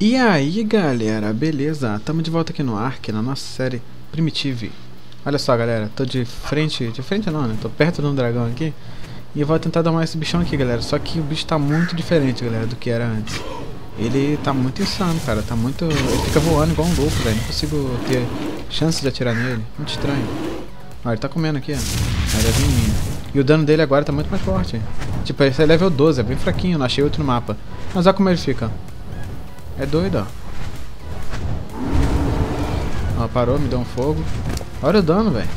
E aí galera, beleza? Tamo de volta aqui no Ark, na nossa série Primitive. Olha só galera, tô de frente, de frente não né, tô perto de um dragão aqui. E vou tentar domar esse bichão aqui galera, só que o bicho tá muito diferente galera do que era antes. Ele tá muito insano cara, tá muito... ele fica voando igual um louco velho, não consigo ter chance de atirar nele, muito estranho. Olha, ele tá comendo aqui ó, ele é mim E o dano dele agora tá muito mais forte. Tipo, esse é level 12, é bem fraquinho, não achei outro no mapa. Mas olha como ele fica é doido, ó. Ó, parou, me deu um fogo. Olha o dano, velho.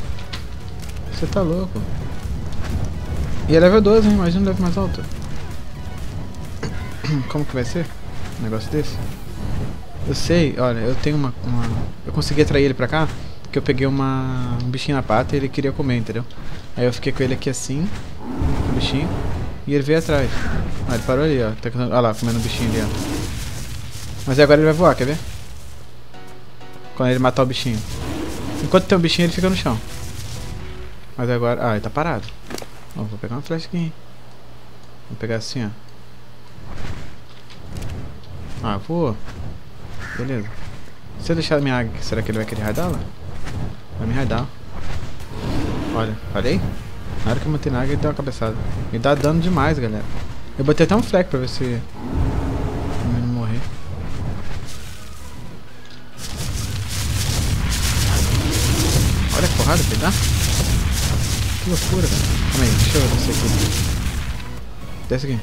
Você tá louco. E é level 12, hein? Imagina level mais alto. Como que vai ser? Um negócio desse? Eu sei, olha, eu tenho uma, uma... Eu consegui atrair ele pra cá, porque eu peguei uma, um bichinho na pata e ele queria comer, entendeu? Aí eu fiquei com ele aqui assim, o bichinho, e ele veio atrás. Ah, ele parou ali, ó. Tá, olha lá, comendo o bichinho ali, ó. Mas agora ele vai voar, quer ver? Quando ele matar o bichinho. Enquanto tem um bichinho, ele fica no chão. Mas agora... Ah, ele tá parado. Ó, vou pegar uma flecha aqui. Vou pegar assim, ó. Ah, voou. Beleza. Se eu deixar a minha águia será que ele vai querer raidá-la? Vai me raidar. Olha, falei? Na hora que eu manter na águia, ele deu uma cabeçada. Me dá dano demais, galera. Eu botei até um fleck pra ver se porrada dá? Que loucura, velho. Calma aí, deixa eu descer aqui. Desce aqui.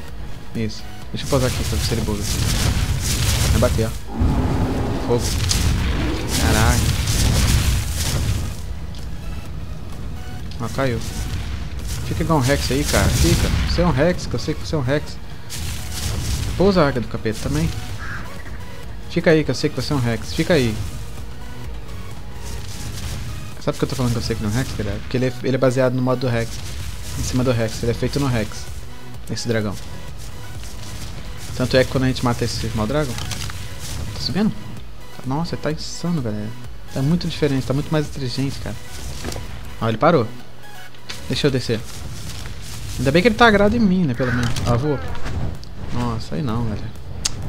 Isso. Deixa eu pausar aqui pra ver se ele. Vai bater, ó. Fogo. Caralho. Ah, caiu. Fica igual um Rex aí, cara. Fica. Você é um Rex, que eu sei que você é um Rex. Pousa a águia do capeta também. Fica aí, que eu sei que você é um Rex. Fica aí. Sabe por que eu tô falando que eu sei que não é Rex, cara? Porque ele é, ele é baseado no modo do Rex. Em cima do Rex. Ele é feito no Rex. Esse dragão. Tanto é que quando a gente mata esse mal dragão. Tá subindo? Nossa, ele tá insano, galera. Tá muito diferente, tá muito mais inteligente, cara. Ó, ele parou. Deixa eu descer. Ainda bem que ele tá agrado em mim, né? Pelo menos. Ó, vou. Nossa, aí não, velho.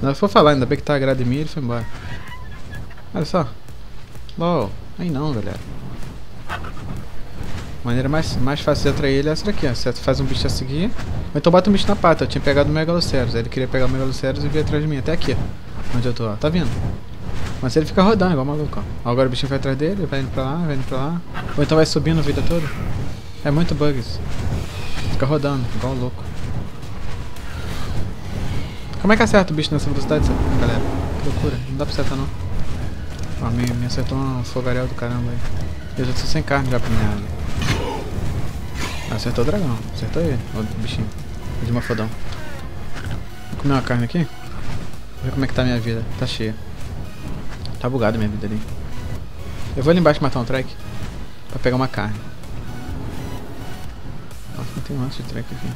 Não, for falar, ainda bem que tá agrado em mim, ele foi embora. Olha só. LOL. Aí não, galera. A maneira mais, mais fácil de atrair ele é essa daqui, ó. Você faz um bicho a seguir. Ou então bota um bicho na pata. Eu tinha pegado o Megaloceros. Aí ele queria pegar o Megaloceros e vir atrás de mim. Até aqui, ó. Onde eu tô, ó. Tá vindo? Mas ele fica rodando igual maluco, ó. Agora o bichinho vai atrás dele, vai indo pra lá, vai indo pra lá. Ou então vai subindo a vida toda. É muito bug isso. Fica rodando, igual louco. Como é que acerta o bicho nessa velocidade, galera? Que loucura. Não dá pra acertar não. Ó, me, me acertou um fogaréu do caramba aí. Eu já tô sem carne já pra minha área. Acertou o dragão. Acertou ele, o bichinho. De uma fodão. Vou comer uma carne aqui. Vou ver como é que tá a minha vida. Tá cheia. Tá bugada minha vida ali. Eu vou ali embaixo matar um trek. Pra pegar uma carne. Nossa, não tem um monte de trek aqui.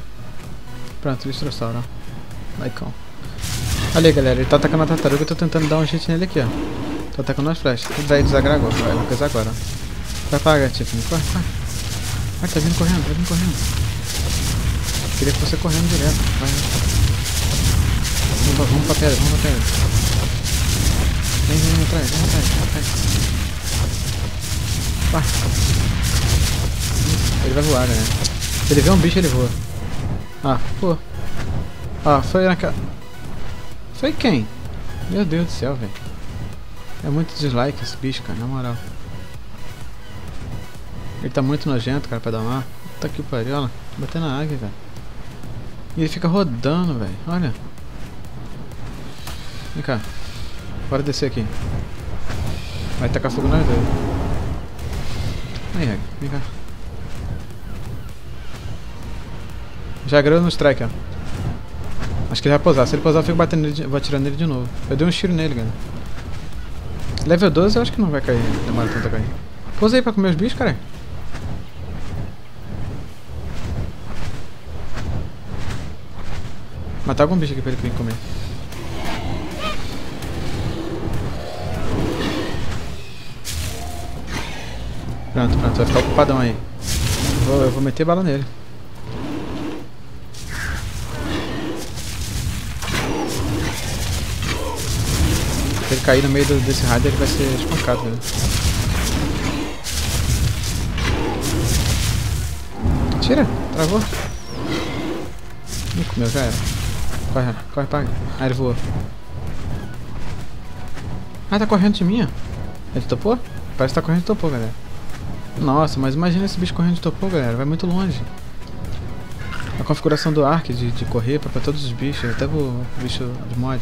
Pronto, listrossauro, ó. Laicão. Olha aí, galera. Ele tá atacando a tartaruga. Eu tô tentando dar um jeito nele aqui, ó. Tô atacando as flechas. O velho desagregou. Vai coisa agora. Vai pagar, Tiffany. Corre, corre. Tá vindo correndo, tá vindo correndo. Queria que você correndo direto. Vai. Vamos, vamos pra pedra, vamos pra pedra. Vem, vem, vem atrás, vem atrás, vem atrás. Ele vai voar, né? Se ele vê um bicho, ele voa. Ah, pô. Ah, foi na cara. Foi quem? Meu Deus do céu, velho. É muito dislike esse bicho, cara, na moral. Ele tá muito nojento, cara, pra dar uma. Puta que pariu, olha. Bater na águia, velho. E ele fica rodando, velho. Olha. Vem cá. Bora descer aqui. Vai tacar fogo na dois. Aí, águia. Vem cá. Já agrou no strike, ó. Acho que ele vai pousar. Se ele pousar, eu fico batendo nele, vou atirando nele de novo. Eu dei um tiro nele, cara. Level 12 eu acho que não vai cair, demora tanto a cair. Pousa aí pra comer os bichos, cara. Matar algum bicho aqui pra ele vir comer. Pronto, pronto, vai ficar ocupadão aí. Vou, eu vou meter bala nele. Se ele cair no meio do, desse raio, ele vai ser espancado, né? Tira, travou. Ih, comeu, já era. Corre, corre, paga. Ah, ele voou. Ah, tá correndo de mim. Ele topou? Parece que tá correndo de topou, galera. Nossa, mas imagina esse bicho correndo de topou, galera. Vai muito longe. A configuração do Ark de, de correr pra, pra todos os bichos, até o bicho de mod.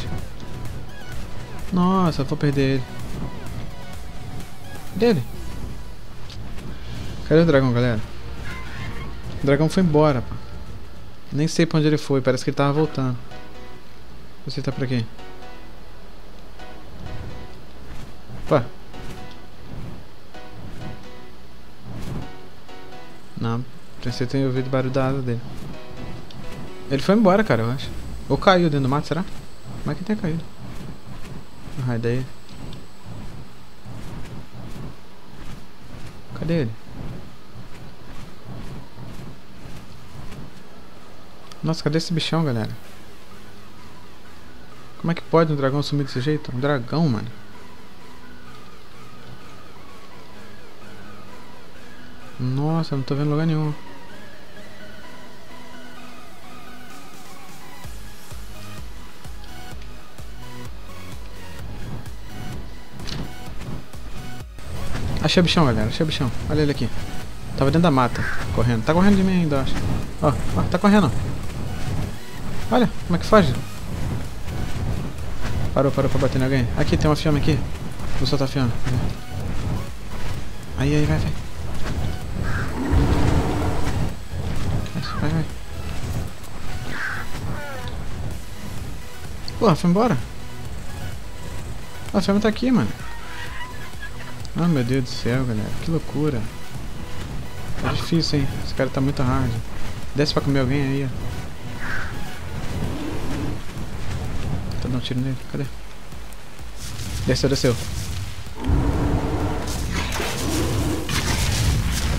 Nossa, eu vou perder ele. Cadê ele? Cadê o dragão, galera? O dragão foi embora, pá. Nem sei pra onde ele foi, parece que ele tava voltando. Você tá por aqui. Opa. Não, pensei ter ouvido o barulho da asa dele. Ele foi embora, cara, eu acho. Ou caiu dentro do mato, será? Como é que tem caído? Ah, daí. Cadê ele? Nossa, cadê esse bichão, galera? Como é que pode um dragão sumir desse jeito? Um dragão, mano. Nossa, não tô vendo lugar nenhum. Achei o bichão, galera. Achei o bichão. Olha ele aqui. Tava dentro da mata, correndo. Tá correndo de mim ainda, acho. Ó, ó, tá correndo. Olha, como é que foge? Parou, parou pra bater em alguém. Aqui, tem uma fiama aqui. Vou soltar a fiama. Aí, aí, vai, vai. Vai, vai. Porra, foi embora. A fiama tá aqui, mano. Ah, meu Deus do céu, galera. Que loucura. Tá difícil, hein? Esse cara tá muito hard. Desce pra comer alguém aí, ó. Tiro nele. Cadê? Desceu, desceu.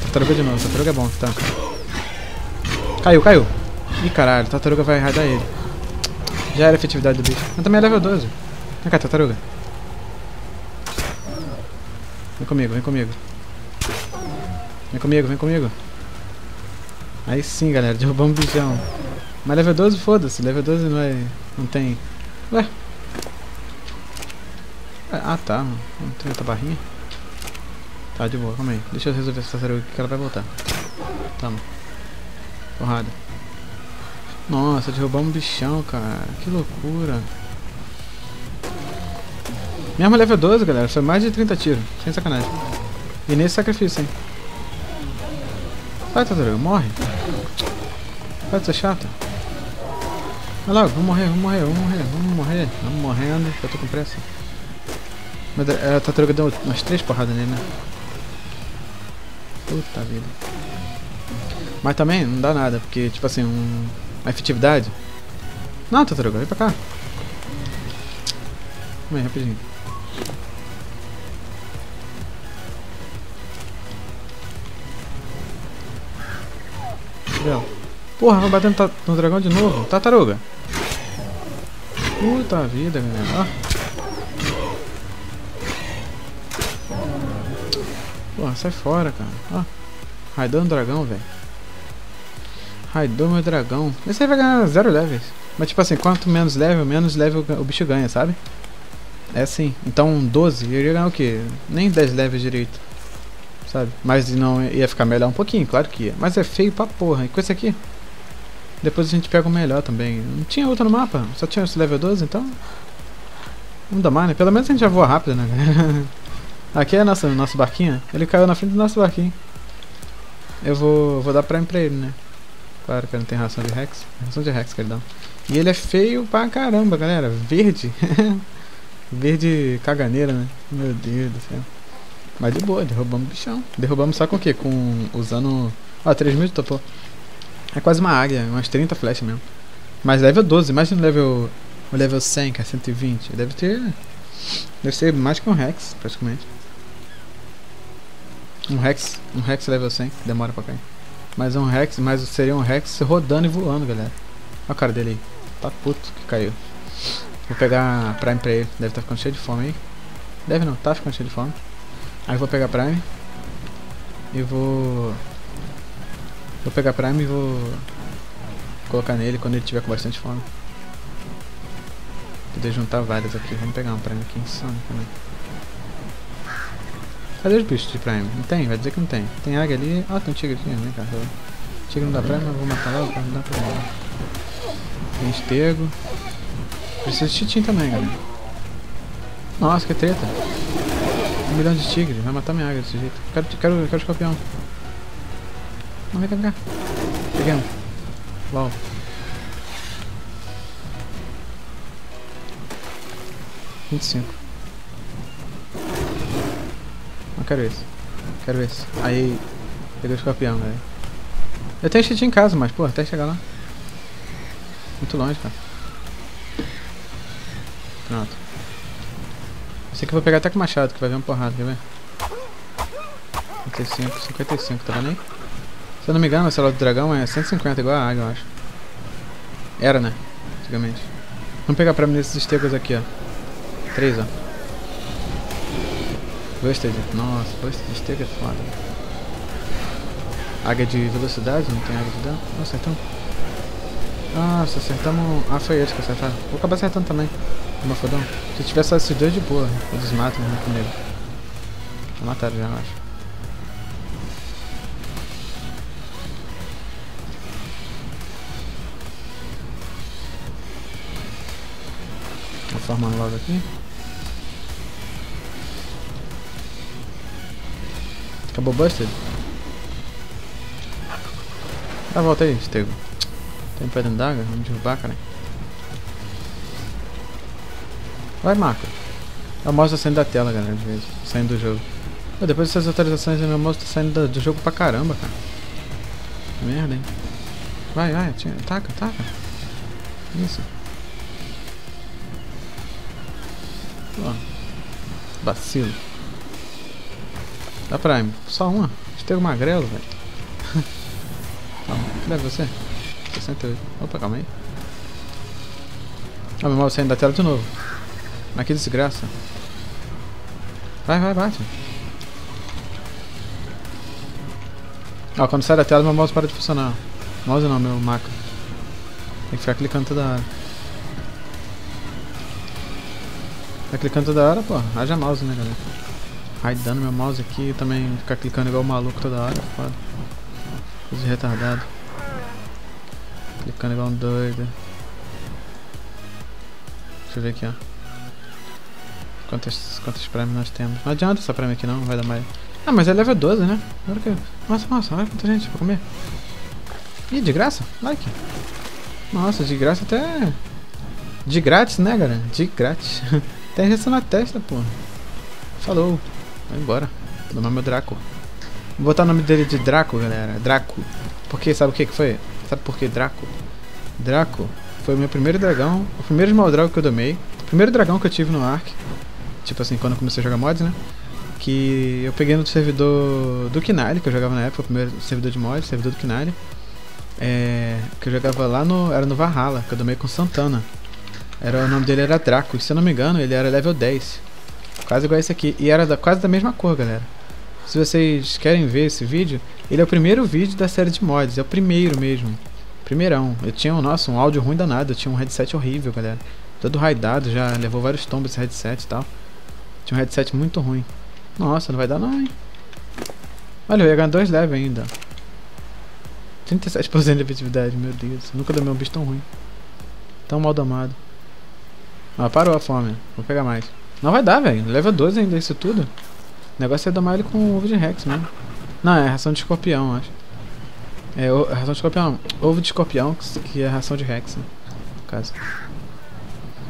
Tartaruga de novo. Tartaruga é bom, tá. Caiu, caiu. Ih, caralho. Tartaruga vai radar ele. Já era a efetividade do bicho. Mas também é level 12. Vem cá, tartaruga. Vem comigo, vem comigo. Vem comigo, vem comigo. Aí sim, galera, derrubamos um bichão. Mas level 12, foda-se. Level 12 não é... Não tem... Ué? Ah, tá. Não tem outra barrinha? Tá, de boa. Calma aí. Deixa eu resolver essa tartaruga que ela vai voltar. Toma. Porrada. Nossa, derrubamos um bichão, cara. Que loucura. Mesmo level 12, galera. Foi mais de 30 tiros. Sem sacanagem. E nesse sacrifício, hein. Vai, tartaruga. Morre. Vai ser chata. Vai logo. Vamos morrer, vamos morrer, vamos morrer. Vamos morrer. Vamos morrendo. Eu tô com pressa. Mas a tartaruga deu umas três porradas nele, né? Puta vida. Mas também não dá nada, porque, tipo assim, um, uma efetividade. Não, tartaruga, vem pra cá. Vem, rapidinho. Porra, vai bater no, no, dragão de novo. Tartaruga. Puta vida, galera. Porra, sai fora, cara. Ó. Raidou dragão, velho. Raidou meu dragão. Esse aí vai ganhar zero levels. Mas tipo assim, quanto menos level, menos level o bicho ganha, sabe? É assim. Então 12, eu iria ganhar o quê? Nem 10 levels direito sabe? Mas não ia ficar melhor um pouquinho, claro que ia. Mas é feio pra porra. E com esse aqui? Depois a gente pega o melhor também. Não tinha outro no mapa, só tinha esse level 12, então... Não dá mais, né? Pelo menos a gente já voa rápido, né? aqui é nosso, nosso barquinho. Ele caiu na frente do nosso barquinho. Eu vou, vou dar prêmio pra ele, né? Claro que ele não tem ração de Rex. Ração de Rex que ele dá. E ele é feio pra caramba, galera. Verde. Verde caganeira, né? Meu Deus do céu. Mas de boa, derrubamos o bichão. Derrubamos só com o quê? Com. usando. Ó, oh, 3 mil topou. É quase uma águia, umas 30 flechas mesmo. Mas level 12, imagina o level. O level 100, que é 120. Deve ter. Deve ser mais que um Rex, praticamente. Um Rex. Um Rex level 100, demora pra cair. Mas um Rex, mas seria um Rex rodando e voando, galera. Olha a cara dele aí. Tá puto que caiu. Vou pegar Prime pra ele. Deve estar tá ficando cheio de fome aí. Deve não, tá ficando cheio de fome. Aí vou pegar Prime. E vou... Vou pegar Prime e vou... Colocar nele quando ele tiver com bastante fome. Poder juntar várias aqui. Vamos pegar um Prime aqui insano também. Cadê os bichos de Prime? Não tem? Vai dizer que não tem. Tem águia ali. Ah, tem um tigre aqui. Vem cá. Tigre não dá Prime, mas vou matar logo pra não dar problema. Tem estego. Precisa de chitim também, galera. Nossa, que treta. Um milhão de tigres. Vai matar minha águia desse jeito. Quero, quero, quero escorpião. Não, vem cá, vem cá. Peguei um. Uau. Vinte e cinco. Não quero esse. Quero esse. Aí. Peguei o escorpião, velho. Eu tenho cheat em casa, mas, pô, até chegar lá. Muito longe, cara. Pronto. Esse aqui eu vou pegar até com machado, que vai vir uma porrada, quer ver? 55, 55, tá vendo aí? Se eu não me engano, a celular do dragão é 150, igual a águia, eu acho. Era, né? Antigamente. Vamos pegar pra mim nesses estegos aqui, ó. Três, ó. Busted. Nossa, Busted estego é foda. Águia de velocidade, não tem águia de dano. Nossa, então. Nossa, acertamos. Ah, foi eles que acertaram. Vou acabar acertando também. Uma fodão. Se tivesse só esses dois de boa, eles matam né, comigo. Mataram já, eu acho. Vou formando logo aqui. Acabou Busted? Ah, volta aí, Stego. Tem pedra d'água? Vamos derrubar, cara. Vai. A mouse tá saindo da tela, galera. Saindo do jogo. Pô, depois dessas atualizações, meu mouse tá saindo do jogo pra caramba, cara. Merda, hein. Vai, vai, tira, taca, taca. Isso. Ó. Vacilo. Dá Prime. Só uma. Estego magrelo, velho. que deve você? 68. Opa, calma aí. Ah, meu mouse saindo da tela de novo. Mas que desgraça. Vai, vai, bate. Ó, quando sai da tela, meu mouse para de funcionar. Mouse não, meu maca. Tem que ficar clicando toda hora. Tá clicando toda hora, pô. Haja mouse, né, galera? raidando meu mouse aqui e também ficar clicando igual maluco toda hora, foda. Coisa retardado. Clicando igual um doido. Deixa eu ver aqui, ó. Quantas, quantas prêmios nós temos. Não adianta essa prêmio aqui não, não vai dar mais. Ah, mas é level 12, né? Agora que... Nossa, nossa, olha quanta gente pra comer. Ih, de graça? Like. Nossa, de graça até... De grátis, né, galera? De grátis. Tem reação na testa, pô. Falou. Vai embora. Meu nome é Draco. Vou botar o nome dele de Draco, galera. Draco. Porque sabe o que que foi? Sabe por que Draco? Draco foi o meu primeiro dragão. O primeiro small dragon que eu domei. O primeiro dragão que eu tive no Ark. Tipo assim, quando eu comecei a jogar mods, né? Que eu peguei no servidor do Kinali, que eu jogava na época, o primeiro servidor de mods, servidor do Kinali. É, que eu jogava lá no. Era no Valhalla, que eu domei com Santana. Era, o nome dele era Draco, e se eu não me engano, ele era level 10. Quase igual esse aqui. E era da, quase da mesma cor, galera. Se vocês querem ver esse vídeo, ele é o primeiro vídeo da série de mods. É o primeiro mesmo. Primeirão. Eu tinha, nossa, um áudio ruim danado. Eu tinha um headset horrível, galera. Todo raidado, já levou vários tombos esse headset e tal. Tinha um headset muito ruim. Nossa, não vai dar não, hein. Olha, eu ia ganhar dois levels ainda. 37% de efetividade, meu Deus. nunca deu um bicho tão ruim. Tão mal domado. Ah, parou a fome. Vou pegar mais. Não vai dar, velho. Leva 12 ainda isso tudo. O negócio é domar ele com ovo de Rex mesmo. Não, é ração de escorpião, acho. É, o, ração de escorpião. Ovo de escorpião, que é ração de Rex, né? No caso.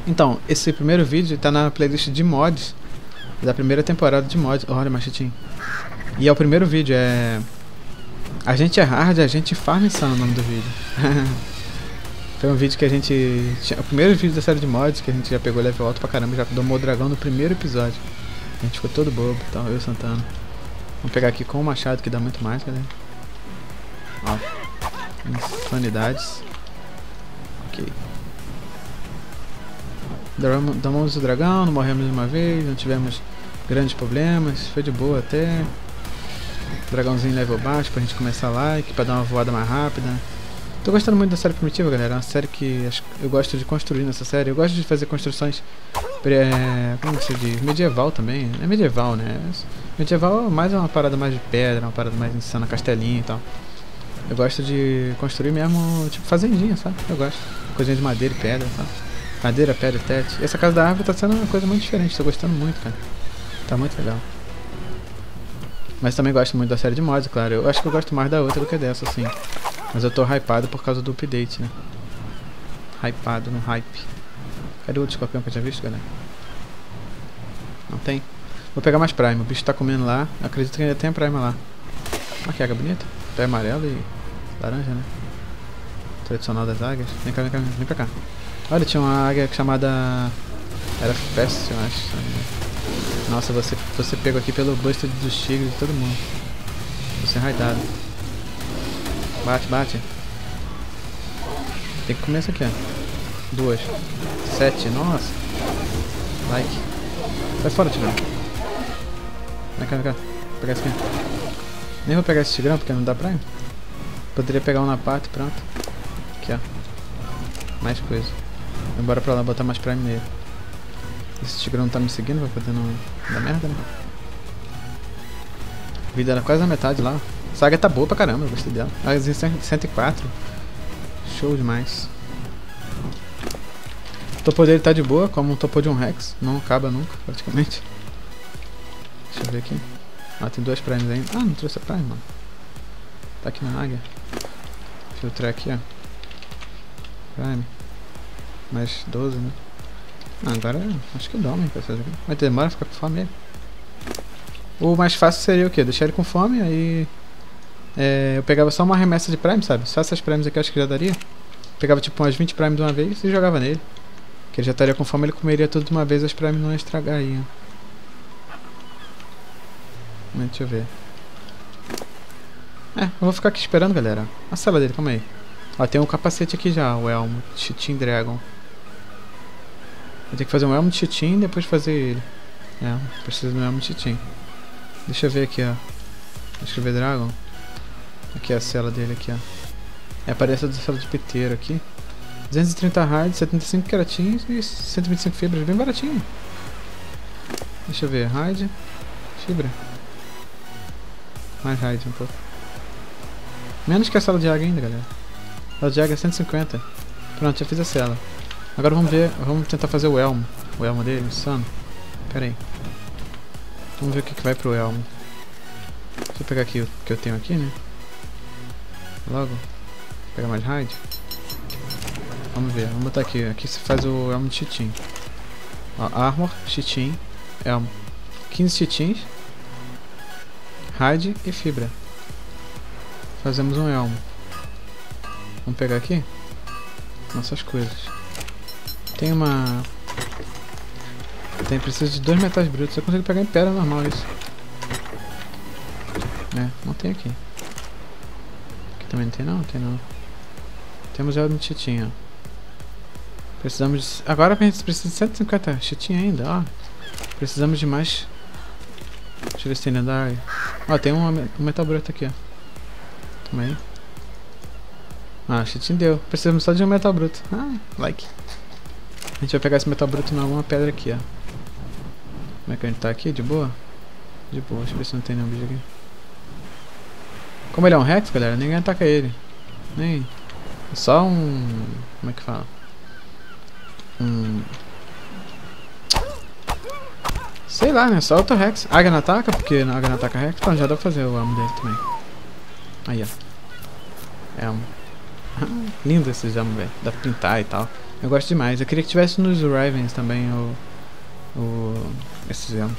Então, esse primeiro vídeo tá na playlist de mods. Da primeira temporada de mods. Olha, machetinho. E é o primeiro vídeo, é... A gente é hard, a gente farm insano o nome do vídeo. Foi um vídeo que a gente. Tinha, o primeiro vídeo da série de mods que a gente já pegou level alto pra caramba, já domou o dragão no primeiro episódio. A gente ficou todo bobo e tal, eu e Santana. Vamos pegar aqui com o machado que dá muito mais, galera. Ó. Insanidades. Ok. Domamos o dragão, não morremos uma vez, não tivemos grandes problemas, foi de boa até. Dragãozinho level baixo pra gente começar like, pra dar uma voada mais rápida. Tô gostando muito da série primitiva, galera. É uma série que eu gosto de construir nessa série. Eu gosto de fazer construções. É, como se diz? Medieval também. É medieval, né? Medieval é mais uma parada mais de pedra, uma parada mais insana, castelinho e tal. Eu gosto de construir mesmo, tipo, fazendinha, sabe? Eu gosto. Coisinha de madeira e pedra, sabe? Madeira, pedra, tete. E essa casa da árvore tá sendo uma coisa muito diferente. Tô gostando muito, cara. Tá muito legal. Mas também gosto muito da série de mods, claro. Eu acho que eu gosto mais da outra do que dessa, assim. Mas eu tô hypado por causa do update, né? Hypado no hype. Cadê o outro escorpião que eu tinha visto, galera? Não tem? Vou pegar mais Prime. O bicho tá comendo lá. acredito que ainda tem a Prime lá. Olha que água bonita. Pé amarelo e laranja, né? Tradicional das águias. Vem cá, vem cá, vem pra cá. Olha, tinha uma águia chamada... Era Fest, eu acho. Nossa, você, você pegou aqui pelo buster dos tigres de todo mundo. Você é raidado. Bate, bate. Tem que comer essa aqui, ó. Duas. Sete. Nossa. Like. Sai fora, tigrão. Vem cá, vem cá. Vou pegar esse aqui. Nem vou pegar esse tigrão porque não dá pra ir. Poderia pegar um na pata e pronto. Aqui, ó. Mais coisa. Vou pra lá botar mais prime nele. Esse tigrão tá me seguindo, vai poder não dar merda, né? Vida era quase na metade lá. Águia tá boa pra caramba, eu gostei dela. Águia 104. Show demais. O topo dele tá de boa, como um topo de um Rex. Não acaba nunca, praticamente. Deixa eu ver aqui. Ah, tem duas primes ainda. Ah, não trouxe a prime, mano. Tá aqui na águia. Filtrar aqui, ó. Prime. Mais 12, né? Ah, agora acho que dorme aqui. Mas demora ficar com fome mesmo. O mais fácil seria o quê? Deixar ele com fome, aí é, eu pegava só uma remessa de Prime, sabe? Só essas Primes aqui eu acho que já daria. Pegava tipo umas 20 Prime de uma vez e jogava nele. Que ele já estaria com fome, ele comeria tudo de uma vez, as Prime não estragariam. Deixa eu ver. É, eu vou ficar aqui esperando, galera. A sala dele, calma aí. Ó, tem um capacete aqui já, o Elmo. Chitin Dragon. Vou ter que fazer um Elmo Chitin e depois fazer ele. É, preciso um Elmo Chitin. Deixa eu ver aqui, ó. Vou escrever Dragon. Aqui é a cela dele aqui, ó. É, a cela de peteiro aqui. 230 hard, 75 queratinhos e 125 fibras, bem baratinho. Deixa eu ver, hard, fibra. Mais hard um pouco. Menos que a cela de água ainda, galera. A sala de água é 150. Pronto, já fiz a cela. Agora vamos ver, vamos tentar fazer o elmo. O elmo dele, insano. Pera aí. Vamos ver o que, que vai pro elmo. Deixa eu pegar aqui o que eu tenho aqui, né? Logo. Pega mais raid. Vamos ver, vamos botar aqui. Aqui se faz o elmo de chitin. Ó, armor, chitin, elmo. 15 chitins. Raid e fibra. Fazemos um elmo. Vamos pegar aqui nossas coisas. Tem uma... Tem, preciso de dois metais brutos. Eu consigo pegar em pedra normal isso. É, não tem aqui. Também não tem não? Tem não. Temos já no chitinho. Precisamos de... Agora a gente precisa de 150 chitinho ainda, ó. Precisamos de mais... Deixa eu ver se tem lendário. Ó, tem um, um metal bruto aqui, ó. Também. Ah, chitinho deu. Precisamos só de um metal bruto. Ah, like. A gente vai pegar esse metal bruto em alguma pedra aqui, ó. Como é que a gente tá aqui? De boa? De boa, deixa eu ver se não tem nenhum bicho aqui. Como ele é um Rex, galera, ninguém ataca ele. Nem. É só um. Como é que fala? Um. Sei lá, né? Só outro Rex. Não ataca, porque a não ataca Rex. Então já dá pra fazer o amo dele também. Aí, ó. É um. Lindo esses amos, velho. Dá pra pintar e tal. Eu gosto demais. Eu queria que tivesse nos Ravens também o. o esses amos.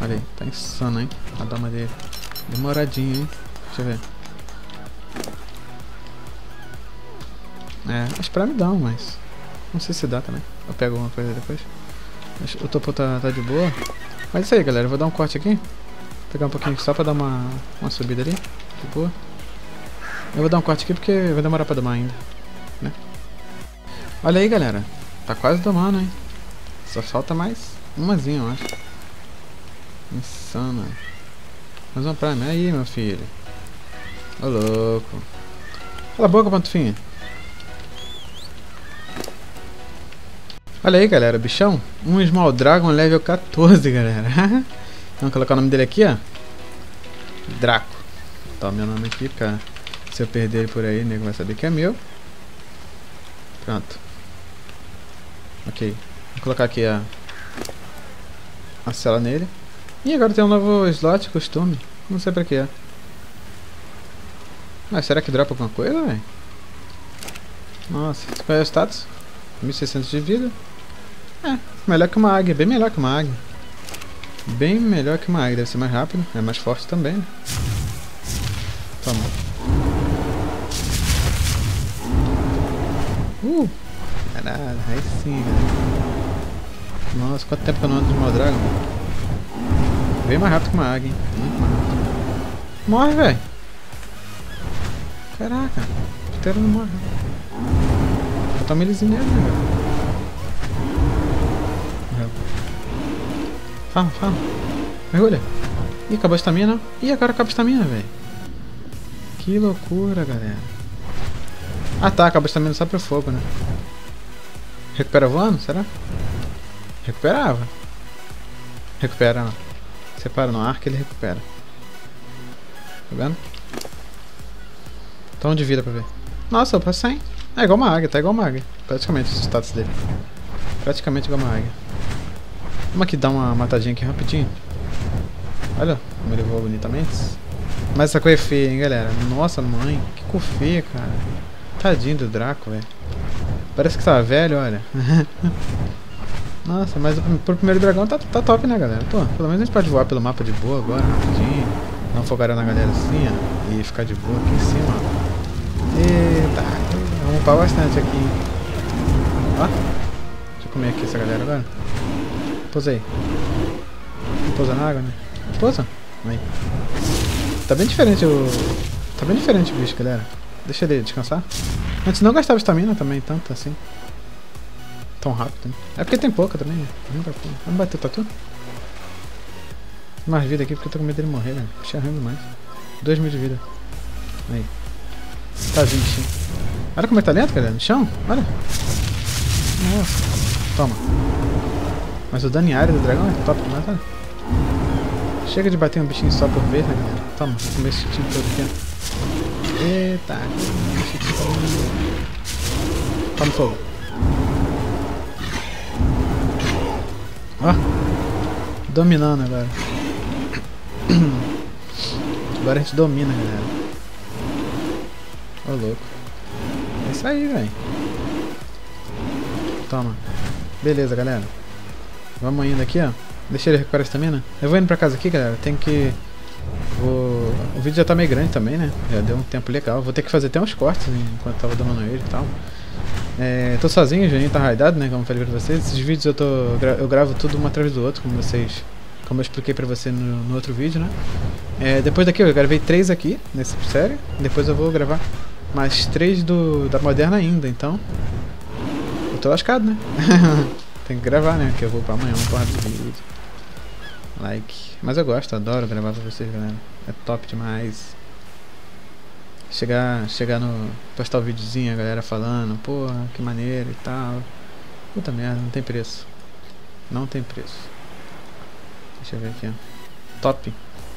Olha aí, tá insano, hein? A dama dele. Demoradinho, hein? Deixa eu ver. É, acho pra me dar, mas... Não sei se dá também. Eu pego alguma coisa depois. O topo tá, tá de boa. Mas é isso aí, galera. Eu vou dar um corte aqui. Pegar um pouquinho só pra dar uma, uma subida ali. De boa. Eu vou dar um corte aqui porque vai demorar pra domar ainda. Né? Olha aí, galera. Tá quase domando, hein? Só falta mais umazinha, eu acho. Insana. Mais uma pra mim. Aí, meu filho. Ô, louco. Cala a boca, pantufinha. Olha aí, galera. Bichão. Um Small Dragon level 14, galera. Vamos colocar o nome dele aqui, ó. Draco. Tá o meu nome aqui, pra... Se eu perder ele por aí, o nego vai saber que é meu. Pronto. Ok. Vou colocar aqui a, a cela nele. E agora tem um novo slot, costume. Não sei pra que é. Mas será que dropa alguma coisa, velho? Nossa, qual é o status? 1600 de vida. É, melhor que uma águia, bem melhor que uma águia. Bem melhor que uma águia, deve ser mais rápido, é mais forte também, né? Toma. Uh! Caralho, aí sim, velho. Nossa, quanto tempo que eu não ando de Maldragon? Bem mais rápido que uma águia, hein? Muito mais rápido. Morre, velho! Caraca, o Ptero não morre. Eles nele, né, velho? Fala, fala. Mergulha. Ih, acabou a estamina. Ih, agora acabou a estamina, velho. Que loucura, galera. Ah tá, acabou a estamina só pro fogo, né? Recupera voando? Será? Recuperava. Recupera, não. Separa no ar que ele recupera. Tá vendo? Então de vida pra ver. Nossa, opa, 100. É igual uma águia, tá igual uma águia. Praticamente os status dele. Praticamente igual uma águia. Vamos aqui dar uma matadinha aqui rapidinho. Olha como ele voa bonitamente. Mas essa cor é feia, hein, galera. Nossa, mãe. Que cor feia, cara. Tadinho do Draco, velho. Parece que tá velho, olha. Nossa, mas pro primeiro dragão tá, tá top, né, galera? Pô, pelo menos a gente pode voar pelo mapa de boa agora, rapidinho. Uma fogada na galera assim, ó. E ficar de boa aqui em cima, ó. Eita, vamos upar bastante aqui. Ó. Deixa eu comer aqui essa galera agora. Pousa aí. Pousa na água, né? Pousa. Aí. Tá bem diferente o... Tá bem diferente o bicho, galera. Deixa ele descansar. Antes não gastava estamina também, tanto assim. Tão rápido. Né? É porque tem pouca também, né? Vamos bater o tatu? Mais vida aqui porque eu tô com medo dele morrer, velho. Puxa ruim demais. 2 mil de vida. Aí. Tadinho, bichinho. Olha como ele tá lento, galera. No chão. Olha. Nossa. Toma. Mas o dano em área do dragão é top demais, olha. Chega de bater um bichinho só por vez, né, galera? Toma. Comer esse time todo aqui, ó. Eita, Toma fogo. Ó. Dominando agora. Agora a gente domina, galera. Ô, louco. É isso aí, velho. Toma. Beleza, galera. Vamos indo aqui, ó. Deixa ele recuperar a estamina. Eu vou indo pra casa aqui, galera. Tem que... Vou... O vídeo já tá meio grande também, né? Já deu um tempo legal. Vou ter que fazer até uns cortes enquanto tava domando ele e tal. É, tô sozinho, o Juninho tá raidado, né? Como eu falei pra vocês. Esses vídeos eu, tô, eu gravo tudo um atrás do outro, como vocês. Como eu expliquei pra você no, no outro vídeo, né? É, depois daqui eu gravei três aqui nessa série. Depois eu vou gravar mais três do, da moderna ainda, então. Eu tô lascado, né? Tem que gravar, né? Que eu vou pra amanhã uma porra de vídeo. Like. Mas eu gosto, adoro gravar pra vocês, galera. É top demais. Chegar, chegar no. postar o um videozinho, a galera falando, porra, que maneiro e tal. Puta merda, não tem preço. Não tem preço. Deixa eu ver aqui, ó. Top.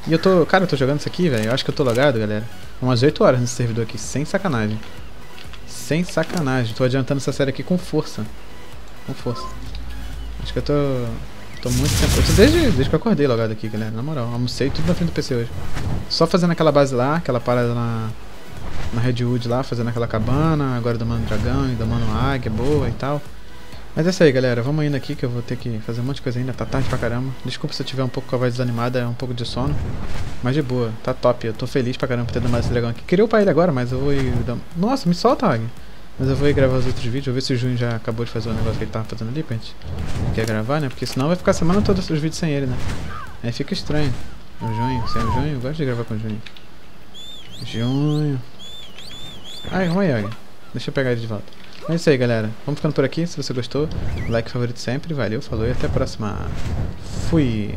E eu tô. Cara, eu tô jogando isso aqui, velho. Eu acho que eu tô logado, galera. Umas 8 horas nesse servidor aqui, sem sacanagem. Sem sacanagem. Tô adiantando essa série aqui com força. Com força. Acho que eu tô. Tô muito tempo. Eu tô desde, desde que eu acordei logado aqui, galera. Na moral, almocei tudo na frente do PC hoje. Só fazendo aquela base lá, aquela parada na. Na Redwood lá, fazendo aquela cabana, agora domando dragão e domando águia boa e tal. Mas é isso aí, galera. Vamos indo aqui que eu vou ter que fazer um monte de coisa ainda. Tá tarde pra caramba. Desculpa se eu tiver um pouco com a voz desanimada, é um pouco de sono. Mas de boa, tá top. Eu tô feliz pra caramba por ter domado esse dragão aqui. Queria upar ele agora, mas eu vou ir. Nossa, me solta, águia. Mas eu vou ir gravar os outros vídeos, vou ver se o Junho já acabou de fazer o negócio que ele tava fazendo ali pra gente. Quer gravar, né? Porque senão vai ficar a semana toda os vídeos sem ele, né? Aí fica estranho. O Junho, sem o Junho, eu gosto de gravar com o Junho. Junho. Ai, ruim, olha. Deixa eu pegar ele de volta. É isso aí, galera. Vamos ficando por aqui. Se você gostou, like favorito sempre. Valeu, falou e até a próxima. Fui!